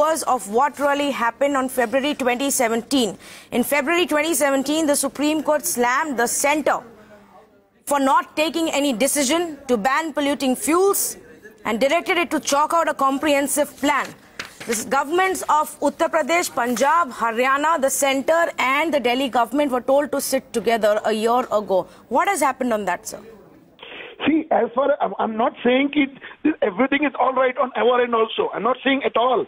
of what really happened on February 2017. In February 2017, the Supreme Court slammed the center for not taking any decision to ban polluting fuels and directed it to chalk out a comprehensive plan. The governments of Uttar Pradesh, Punjab, Haryana, the centre and the Delhi government were told to sit together a year ago. What has happened on that, sir? See, as far I'm, I'm not saying it, everything is all right on our end also. I'm not saying at all.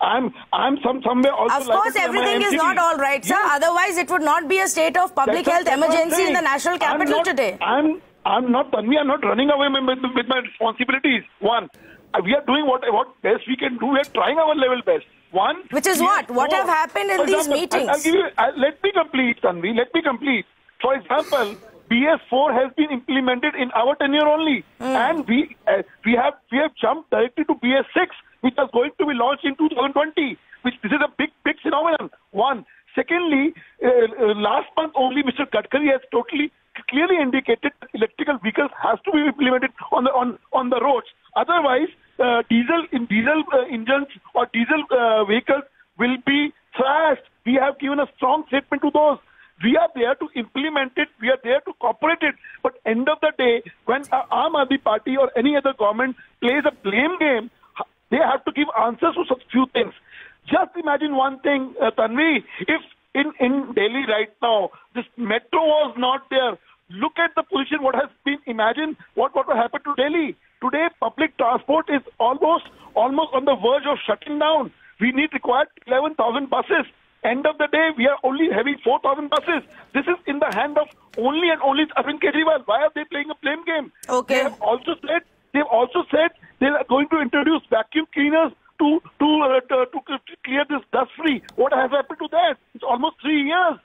I'm I'm some somewhere also. Of course, everything is not all right, sir. Yes. Otherwise, it would not be a state of public that's health emergency in the national capital I'm not, today. I'm I'm not We are not running away with, with my responsibilities. One, uh, we are doing what what best we can do. We are trying our level best. One, which is what? What have happened in these example, meetings? I'll, I'll you, I'll, let me complete, Tanvi. Let me complete. For example. BS4 has been implemented in our tenure only, mm. and we uh, we have we have jumped directly to BS6, which is going to be launched in 2020. Which this is a big big phenomenon. One. Secondly, uh, uh, last month only Mr. Gadkari has totally clearly indicated that electrical vehicles has to be implemented on the on on the roads. Otherwise, uh, diesel in diesel uh, engines or diesel uh, vehicles will be thrashed. We have given a strong statement to those. We are there to implement it. We are there to cooperate it. But end of the day, when Aam Aadmi Party or any other government plays a blame game, they have to give answers to such few things. Just imagine one thing, uh, Tanvi. If in, in Delhi right now, this metro was not there, look at the position, what has been imagined, what, what will happen to Delhi. Today, public transport is almost almost on the verge of shutting down. We need required 11,000 buses. End of the day, we are only having 4,000 buses. This is in the hand of only and only Arvind Kejriwal. Why are they playing a blame game? Okay. They have also said they've also said they are going to introduce vacuum cleaners to to, uh, to, to clear this dust free. What has happened to that? It's almost three years.